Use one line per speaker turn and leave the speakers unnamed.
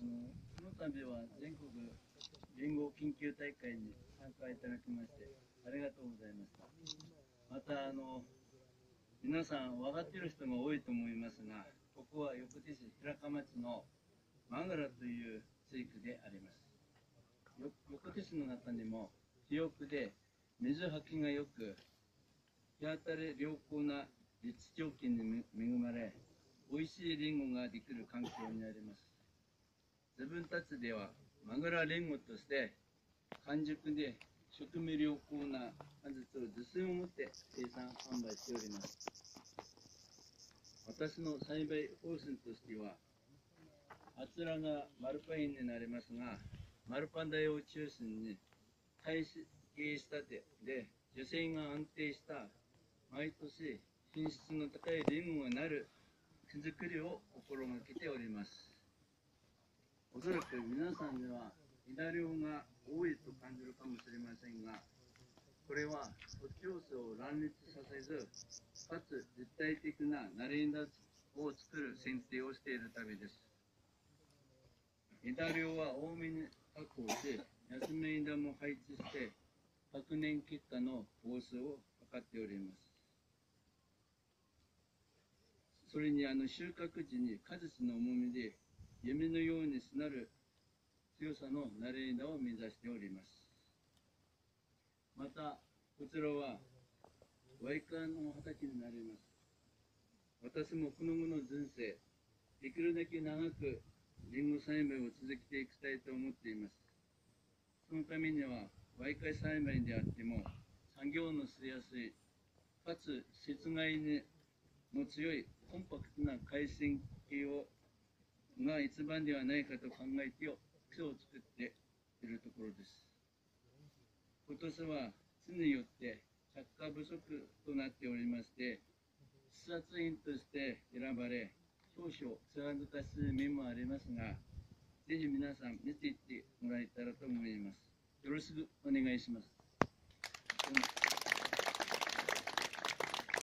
この度は全国連合緊急大会に参加いただきましてありがとうございました。またあの皆さん分かっている人が多いと思いますがここは横手市平川町のマグラという地域であります。横手市の中にも肥沃で水はきがよく日当たり良好な立地条件に恵まれ美味しいリンゴができる環境にあります。分たちではマグラリンゴとして完熟で食味良好な果実を自信を持って生産販売しております。私の栽培方針としてはあちらがマルパインになりますがマルパン台を中心に体系仕立てで女性が安定した毎年品質の高いリンゴがなる手作りを心がけております。おそらく皆さんには稲量が多いと感じるかもしれませんがこれは徒長層を乱立させずかつ立体的なナレ稲を作る剪定をしているためです。枝量は多めに確保し休め枝も配置して昨年結果の放数を測っております。それにあの収穫時に果実の重みで夢のようにすなる強さのナレ枝を目指しております。またこちらはワイカの畑になります。私もこの後の人生できるだけ長くリンゴ栽培を続けていきたいと思っています。そのためには媒介栽培であっても作業のしやすいかつ雪害にも強いコンパクトな海鮮が一番ではないかと考えて木を作っているところです。今年は地によって着火不足となっておりまして視察員として選ばれ少々つらずかしい面もありますがぜひ皆さん見ていってもらえたらと思います。よろしくお願いします。